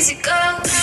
easy go.